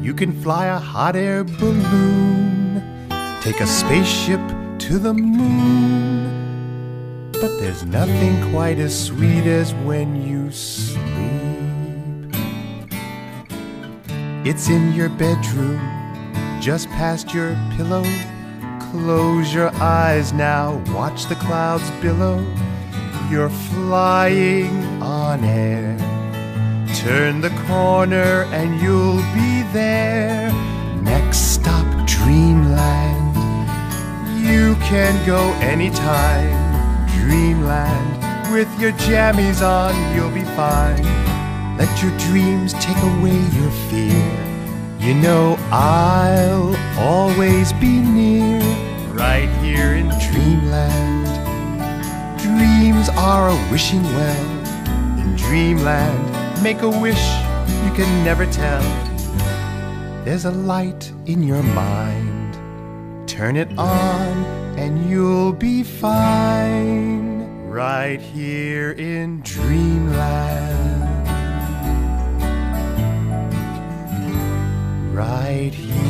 You can fly a hot air balloon, take a spaceship to the moon. But there's nothing quite as sweet as when you sleep. It's in your bedroom, just past your pillow. Close your eyes now, watch the clouds billow. You're flying on air. Turn the corner and you'll be there. Next stop, Dreamland. You can go anytime. Dreamland. With your jammies on, you'll be fine. Let your dreams take away your fear. You know I'll always be near, right here in Dreamland. Dreams are a wishing well. In Dreamland, make a wish you can never tell. There's a light in your mind. Turn it on and you'll be fine. Right here in dreamland. Right here.